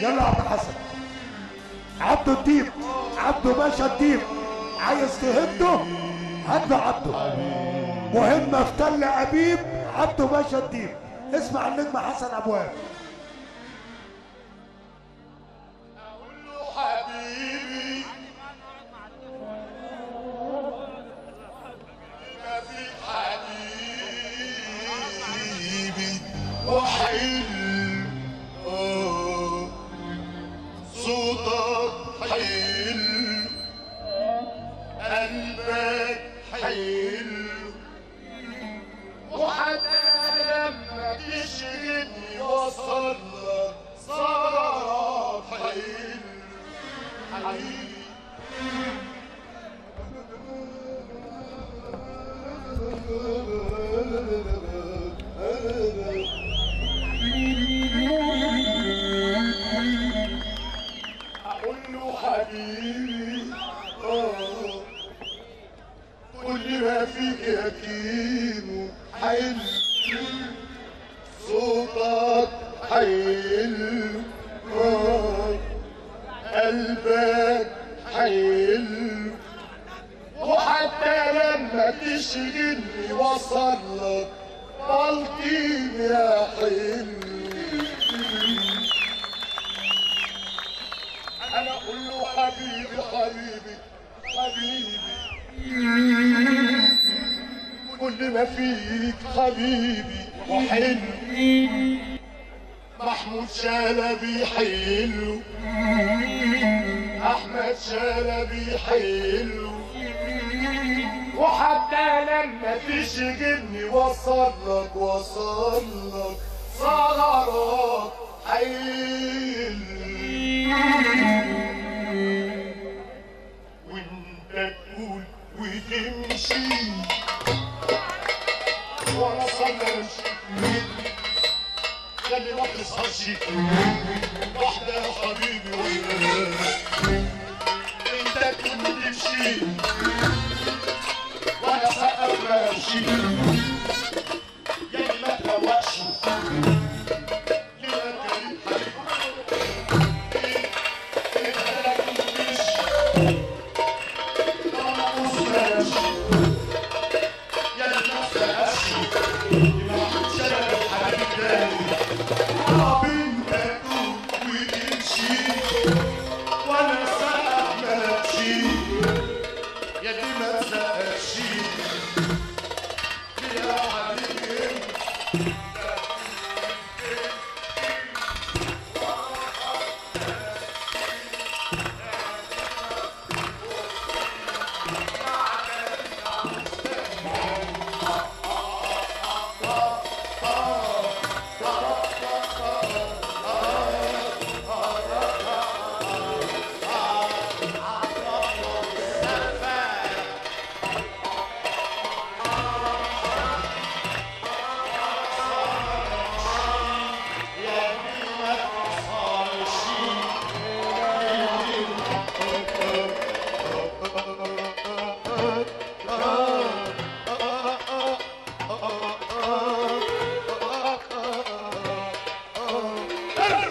يلا عبد الحسن. عبده الديب. عبده باشا الديب. عايز تهده؟ هات له عبده. مهمة في تل أبيب عبده باشا الديب. اسمع النجم حسن أبواب. قلبك حلم وحتى لما تشغلني وصل لك صار حلم حبيبي أقول له حبيبي آه. كل ما فيك كيمو. حلو صوتك حلو قلبك حلو وحتى لما تشغلني وصل لك بلطيم يا حلو أنا أقول له حبيبي حبيبي حبيبي. ما فيك حبيبي وحلو محمود شلبي حلو أحمد شلبي حلو وحتى لما تشغلني وصل لك وصل لك صغرك حلو وانت تقول وتمشي. تسهرش واحدة يا حبيبي ولا انت تقول وتمشي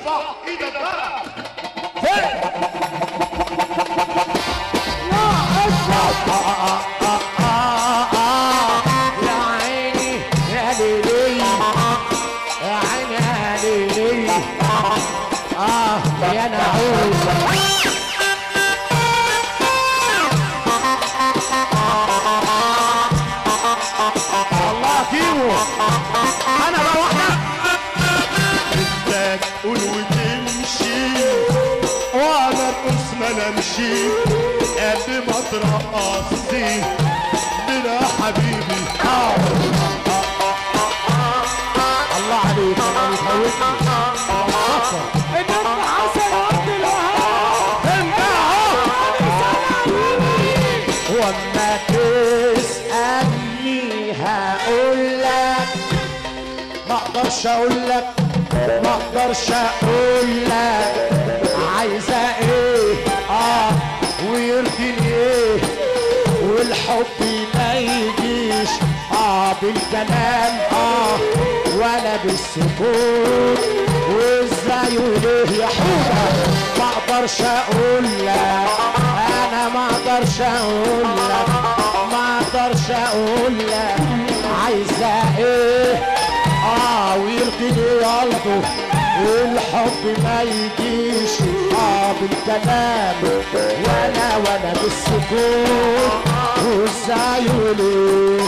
ارفع إيدك بقى يا تقول وتمشي وأنا ارقص ما نمشي قد ما ترقصي بلا حبيبي الله عليك أنا انت وما تسألني هقول لك ما أقدرش أقول لك ما أقدرش أقول لك عايزه إيه؟ آه ويرضيني إيه؟ والحب ما يجيش. آه بالكلام آه ولا بالسكوت. وازاي وليه يا حوده ما أقدرش أقول لك. أنا ما أقدرش أقول لك. ما أقدرش أقول لك عايزة إيه؟ آه ويرضيني قلبه الحب ما يجيش. آه بالكلام ولا ولا بالسكوت وازاي وليه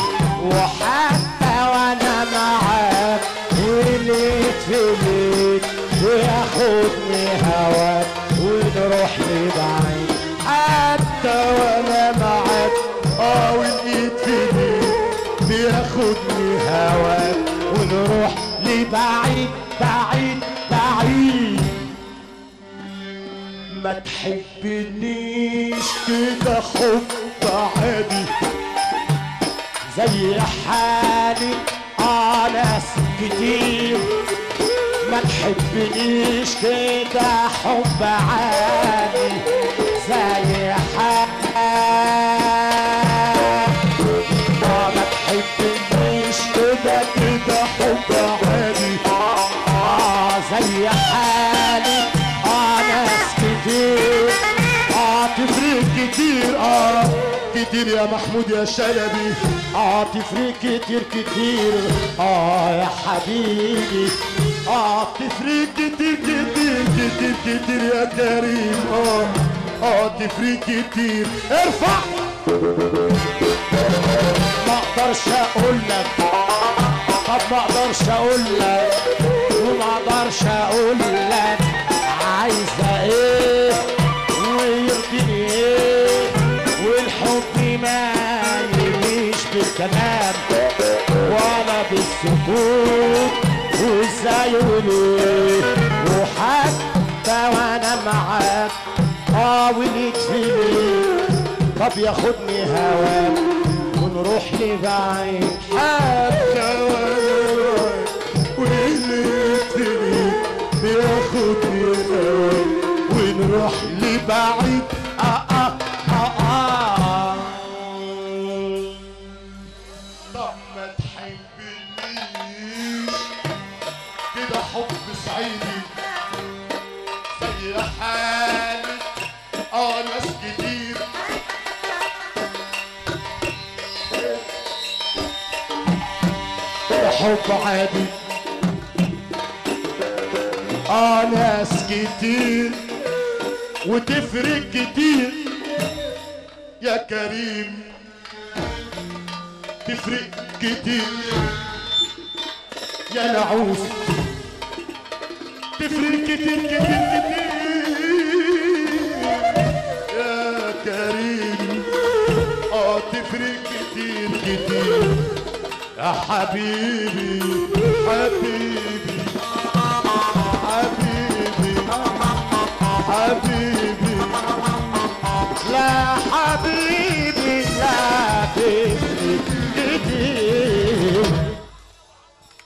وحتى وأنا معاك وليت في ليت وياخدني هواك ونروح لبعيد لبعيد بعيد بعيد. ما تحبنيش كده حب عادي. زي حالي آه ناس كتير. ما تحبنيش كده حب عادي. كتير آه كتير يا محمود يا شلبي. آه تفرق كتير كتير. آه يا حبيبي. آه تفرق كتير كتير كتير كتير يا كريم. آه آه تفرق كتير. ارفع. ما أقدرش أقول لك. طب ما أقدرش أقول لك. وما أقدرش أقول لك. عايزة إيه؟ ما يجيش بالكلام ولا بالسكوت وازاي وليه وحتى وأنا معاك في ليه طب ياخدني هواك ونروح لبعيد طب ما تحبنيش كده حب صعيدي زي حالي. آه ناس كتير. حب عادي. آه ناس كتير. وتفرق كتير. يا كريم. تفرق كتير. يا نعوس تفرق كتير كتير كتير. يا كريم. آه تفرق كتير كتير. يا حبيبي حبيبي.